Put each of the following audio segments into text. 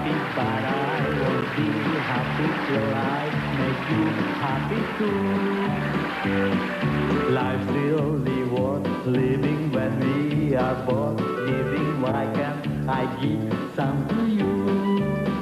happy, but I won't be happy till I make you happy too. Life's really worth living when we are both living. Why can't I give some to you?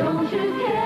Don't you care?